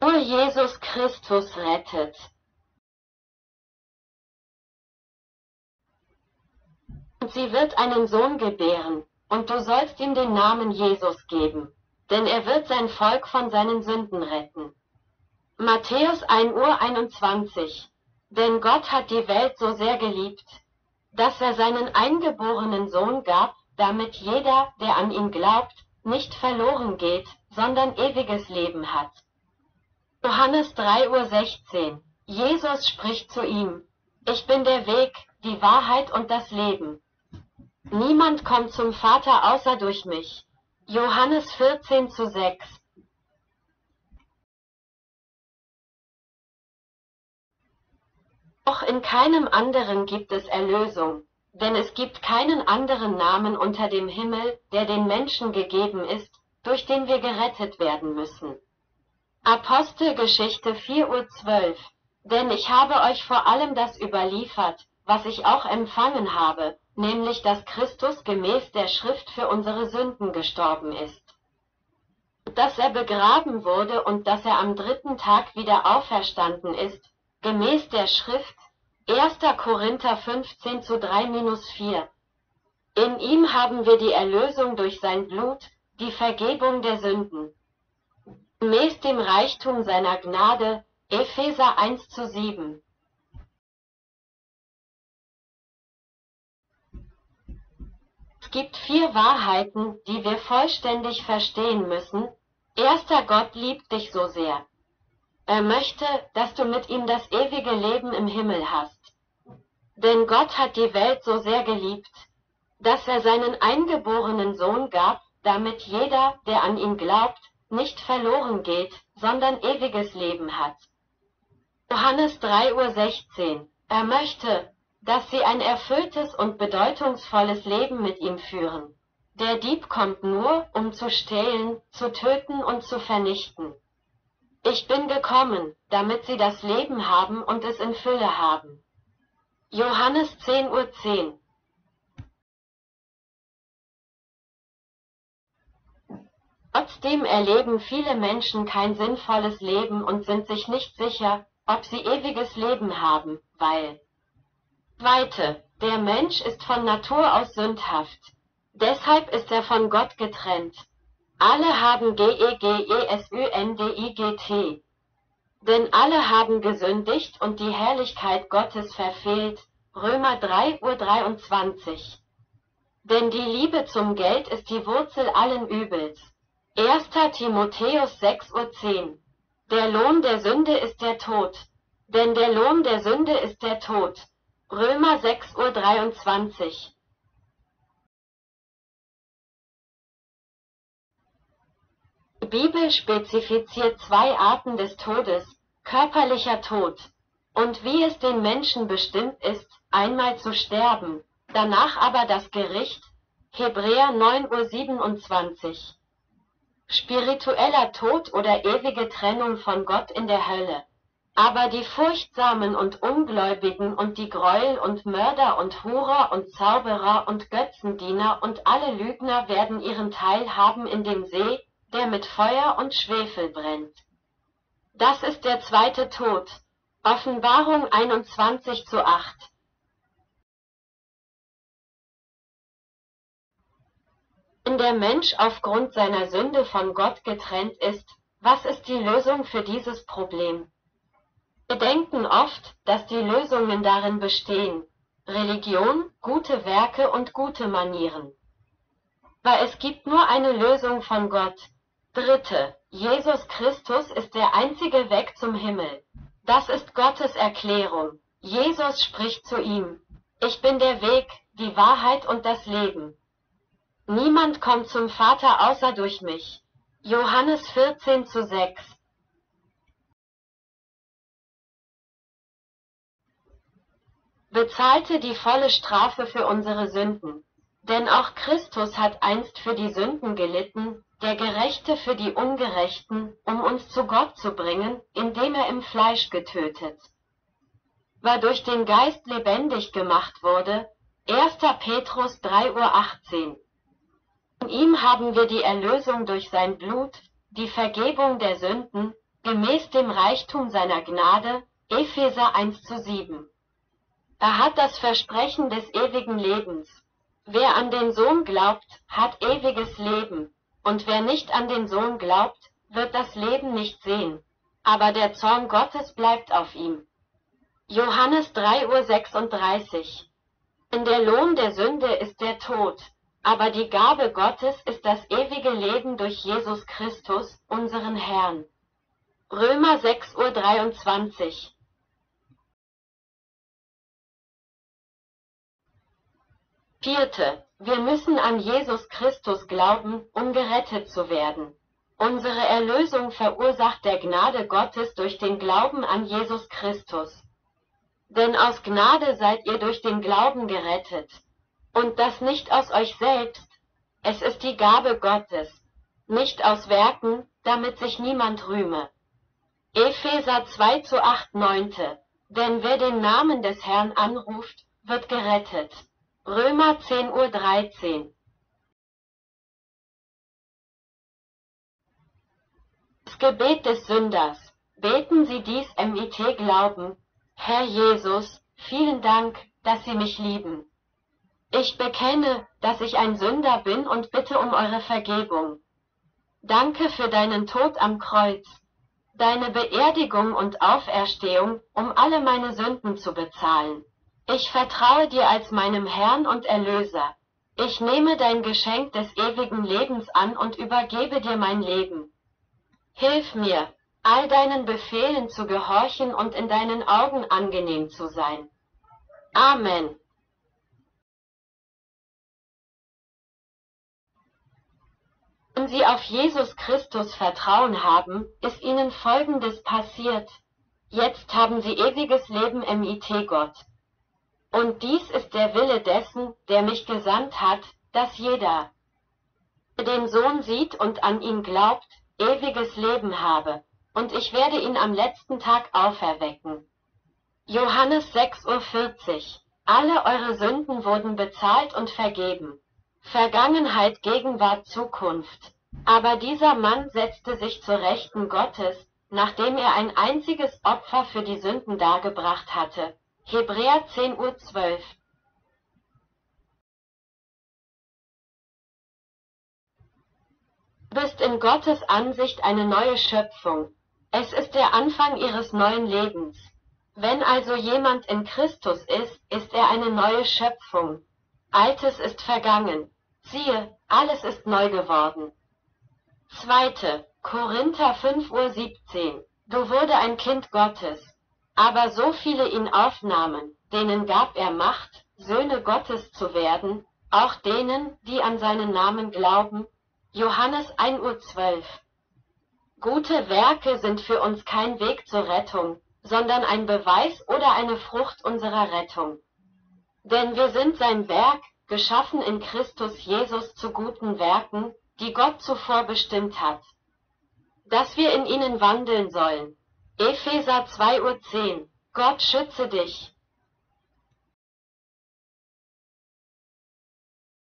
Nur Jesus Christus rettet. Und sie wird einen Sohn gebären, und du sollst ihm den Namen Jesus geben, denn er wird sein Volk von seinen Sünden retten. Matthäus 1 Uhr 21 Denn Gott hat die Welt so sehr geliebt, dass er seinen eingeborenen Sohn gab, damit jeder, der an ihn glaubt, nicht verloren geht, sondern ewiges Leben hat. Johannes 3 Uhr 16 Jesus spricht zu ihm, Ich bin der Weg, die Wahrheit und das Leben. Niemand kommt zum Vater außer durch mich. Johannes 14 zu 6 Doch in keinem anderen gibt es Erlösung, denn es gibt keinen anderen Namen unter dem Himmel, der den Menschen gegeben ist, durch den wir gerettet werden müssen. Apostelgeschichte 4 Uhr 12 Denn ich habe euch vor allem das überliefert, was ich auch empfangen habe, nämlich dass Christus gemäß der Schrift für unsere Sünden gestorben ist. Dass er begraben wurde und dass er am dritten Tag wieder auferstanden ist, gemäß der Schrift 1. Korinther 15 zu 3 minus 4. In ihm haben wir die Erlösung durch sein Blut, die Vergebung der Sünden. Gemäß dem Reichtum seiner Gnade, Epheser 1 zu 7. Es gibt vier Wahrheiten, die wir vollständig verstehen müssen. Erster Gott liebt dich so sehr. Er möchte, dass du mit ihm das ewige Leben im Himmel hast. Denn Gott hat die Welt so sehr geliebt, dass er seinen eingeborenen Sohn gab, damit jeder, der an ihn glaubt, nicht verloren geht, sondern ewiges Leben hat. Johannes 3.16 Uhr Er möchte, dass sie ein erfülltes und bedeutungsvolles Leben mit ihm führen. Der Dieb kommt nur, um zu stehlen, zu töten und zu vernichten. Ich bin gekommen, damit sie das Leben haben und es in Fülle haben. Johannes 10.10 Uhr 10. Trotzdem erleben viele Menschen kein sinnvolles Leben und sind sich nicht sicher, ob sie ewiges Leben haben, weil Zweite, der Mensch ist von Natur aus sündhaft. Deshalb ist er von Gott getrennt. Alle haben G-E-G-E-S-Ü-N-D-I-G-T. Denn alle haben gesündigt und die Herrlichkeit Gottes verfehlt. Römer 3 Uhr 23. Denn die Liebe zum Geld ist die Wurzel allen Übels. 1. Timotheus 6 Uhr 10. Der Lohn der Sünde ist der Tod. Denn der Lohn der Sünde ist der Tod. Römer 6 Uhr 23. Die Bibel spezifiziert zwei Arten des Todes, körperlicher Tod, und wie es den Menschen bestimmt ist, einmal zu sterben, danach aber das Gericht, Hebräer 9 Uhr 27. Spiritueller Tod oder ewige Trennung von Gott in der Hölle. Aber die Furchtsamen und Ungläubigen und die Gräuel und Mörder und Hurer und Zauberer und Götzendiener und alle Lügner werden ihren Teil haben in dem See, der mit Feuer und Schwefel brennt. Das ist der zweite Tod. Offenbarung 21 zu 8. Wenn der Mensch aufgrund seiner Sünde von Gott getrennt ist, was ist die Lösung für dieses Problem? Wir denken oft, dass die Lösungen darin bestehen, Religion, gute Werke und gute Manieren. Aber es gibt nur eine Lösung von Gott, Dritte, Jesus Christus ist der einzige Weg zum Himmel. Das ist Gottes Erklärung. Jesus spricht zu ihm. Ich bin der Weg, die Wahrheit und das Leben. Niemand kommt zum Vater außer durch mich. Johannes 14 zu 6. Bezahlte die volle Strafe für unsere Sünden. Denn auch Christus hat einst für die Sünden gelitten, der Gerechte für die Ungerechten, um uns zu Gott zu bringen, indem er im Fleisch getötet war durch den Geist lebendig gemacht wurde. 1. Petrus 3 Uhr 18. In ihm haben wir die Erlösung durch sein Blut, die Vergebung der Sünden, gemäß dem Reichtum seiner Gnade, Epheser 1 zu 7. Er hat das Versprechen des ewigen Lebens. Wer an den Sohn glaubt, hat ewiges Leben, und wer nicht an den Sohn glaubt, wird das Leben nicht sehen, aber der Zorn Gottes bleibt auf ihm. Johannes 3.36 Uhr. In der Lohn der Sünde ist der Tod, aber die Gabe Gottes ist das ewige Leben durch Jesus Christus, unseren Herrn. Römer 6.23 Uhr. Vierte, wir müssen an Jesus Christus glauben, um gerettet zu werden. Unsere Erlösung verursacht der Gnade Gottes durch den Glauben an Jesus Christus. Denn aus Gnade seid ihr durch den Glauben gerettet. Und das nicht aus euch selbst, es ist die Gabe Gottes, nicht aus Werken, damit sich niemand rühme. Epheser 2 zu 8 neunte. Denn wer den Namen des Herrn anruft, wird gerettet. Römer 10 Uhr 13. Das Gebet des Sünders. Beten Sie dies MIT Glauben, Herr Jesus, vielen Dank, dass Sie mich lieben. Ich bekenne, dass ich ein Sünder bin und bitte um eure Vergebung. Danke für deinen Tod am Kreuz, deine Beerdigung und Auferstehung, um alle meine Sünden zu bezahlen. Ich vertraue dir als meinem Herrn und Erlöser. Ich nehme dein Geschenk des ewigen Lebens an und übergebe dir mein Leben. Hilf mir, all deinen Befehlen zu gehorchen und in deinen Augen angenehm zu sein. Amen. Wenn Sie auf Jesus Christus Vertrauen haben, ist Ihnen Folgendes passiert. Jetzt haben Sie ewiges Leben im IT Gott. Und dies ist der Wille dessen, der mich gesandt hat, dass jeder, der den Sohn sieht und an ihn glaubt, ewiges Leben habe und ich werde ihn am letzten Tag auferwecken. Johannes 6.40 Uhr. Alle eure Sünden wurden bezahlt und vergeben. Vergangenheit, Gegenwart, Zukunft. Aber dieser Mann setzte sich zur Rechten Gottes, nachdem er ein einziges Opfer für die Sünden dargebracht hatte. Hebräer 10.12 Uhr. Du bist in Gottes Ansicht eine neue Schöpfung. Es ist der Anfang ihres neuen Lebens. Wenn also jemand in Christus ist, ist er eine neue Schöpfung. Altes ist vergangen. Siehe, alles ist neu geworden. Zweite, Korinther 5 Uhr 17. Du wurde ein Kind Gottes. Aber so viele ihn aufnahmen, denen gab er Macht, Söhne Gottes zu werden, auch denen, die an seinen Namen glauben. Johannes 1 Uhr 12. Gute Werke sind für uns kein Weg zur Rettung, sondern ein Beweis oder eine Frucht unserer Rettung. Denn wir sind sein Werk, geschaffen in Christus Jesus zu guten Werken, die Gott zuvor bestimmt hat. Dass wir in ihnen wandeln sollen. Epheser 2.10 Gott schütze dich,